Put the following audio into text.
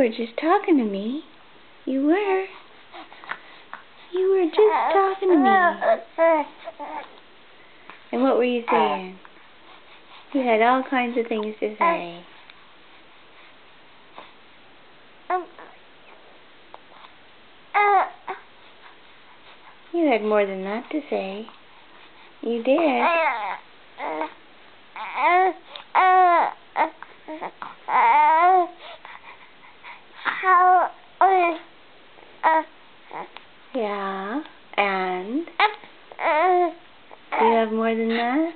were just talking to me. You were. You were just talking to me. And what were you saying? You had all kinds of things to say. You had more than that to say. You did. Yeah. And? Do uh, you have more than that?